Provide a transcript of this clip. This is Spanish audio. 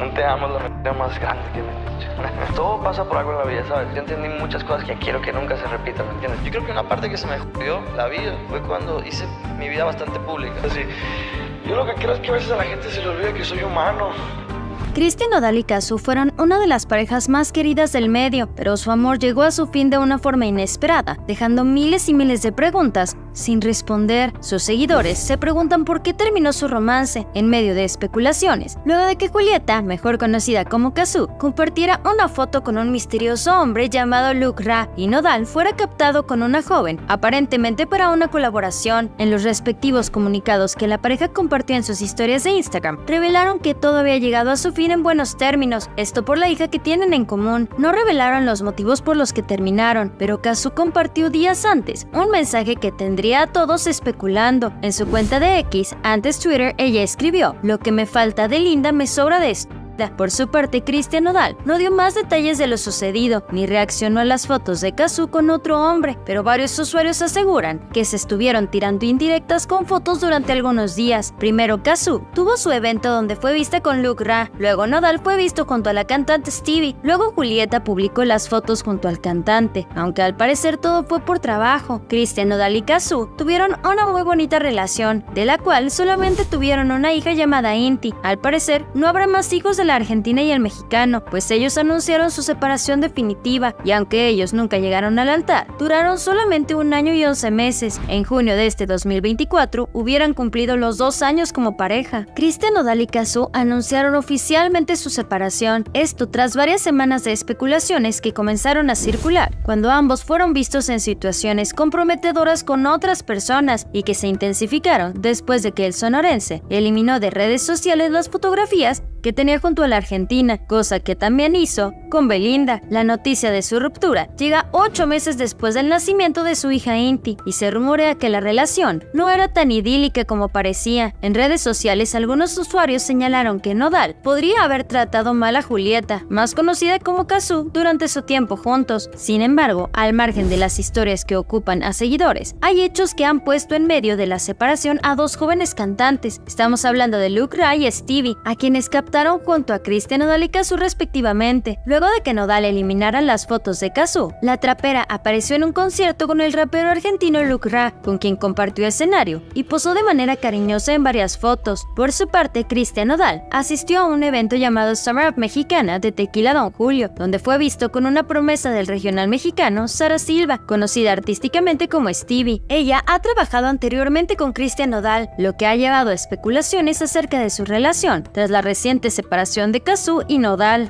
Un te amo la mentira más grande que me han dicho. Todo pasa por algo en la vida, ¿sabes? Yo entendí muchas cosas que quiero que nunca se repitan, ¿me entiendes? Yo creo que una parte que se me jodió la vida fue cuando hice mi vida bastante pública. Yo lo que quiero es que a veces a la gente se le olvide que soy humano. Cristian Nodal y Kazu fueron una de las parejas más queridas del medio, pero su amor llegó a su fin de una forma inesperada, dejando miles y miles de preguntas sin responder. Sus seguidores se preguntan por qué terminó su romance en medio de especulaciones, luego de que Julieta, mejor conocida como Kazu, compartiera una foto con un misterioso hombre llamado Luke Ra y Nodal fuera captado con una joven, aparentemente para una colaboración. En los respectivos comunicados que la pareja compartió en sus historias de Instagram, revelaron que todo había llegado a su fin en buenos términos, esto por la hija que tienen en común. No revelaron los motivos por los que terminaron, pero Kazu compartió días antes un mensaje que tendría a todos especulando. En su cuenta de X, antes Twitter, ella escribió, lo que me falta de Linda me sobra de esto. Por su parte, Cristian Nodal no dio más detalles de lo sucedido, ni reaccionó a las fotos de Kazu con otro hombre, pero varios usuarios aseguran que se estuvieron tirando indirectas con fotos durante algunos días. Primero Kazu tuvo su evento donde fue vista con Luke Ra, luego Nodal fue visto junto a la cantante Stevie, luego Julieta publicó las fotos junto al cantante, aunque al parecer todo fue por trabajo. Cristian Nodal y Kazu tuvieron una muy bonita relación, de la cual solamente tuvieron una hija llamada Inti. Al parecer, no habrá más hijos de la argentina y el mexicano, pues ellos anunciaron su separación definitiva y aunque ellos nunca llegaron al altar, duraron solamente un año y 11 meses. En junio de este 2024 hubieran cumplido los dos años como pareja. Cristian Nodal y Kazu anunciaron oficialmente su separación, esto tras varias semanas de especulaciones que comenzaron a circular, cuando ambos fueron vistos en situaciones comprometedoras con otras personas y que se intensificaron después de que el sonorense eliminó de redes sociales las fotografías que tenía junto a la Argentina, cosa que también hizo con Belinda. La noticia de su ruptura llega ocho meses después del nacimiento de su hija Inti y se rumorea que la relación no era tan idílica como parecía. En redes sociales algunos usuarios señalaron que Nodal podría haber tratado mal a Julieta, más conocida como Kazu, durante su tiempo juntos. Sin embargo, al margen de las historias que ocupan a seguidores, hay hechos que han puesto en medio de la separación a dos jóvenes cantantes. Estamos hablando de Luke Ray y Stevie, a quienes captaron junto a Cristian Nodal y Kazu respectivamente. Luego de que Nodal eliminara las fotos de Kazu, la trapera apareció en un concierto con el rapero argentino Luke Ra, con quien compartió escenario, y posó de manera cariñosa en varias fotos. Por su parte, Cristian Nodal asistió a un evento llamado Summer of Mexicana de Tequila Don Julio, donde fue visto con una promesa del regional mexicano Sara Silva, conocida artísticamente como Stevie. Ella ha trabajado anteriormente con Cristian Nodal, lo que ha llevado a especulaciones acerca de su relación tras la reciente separación de Kazu y Nodal.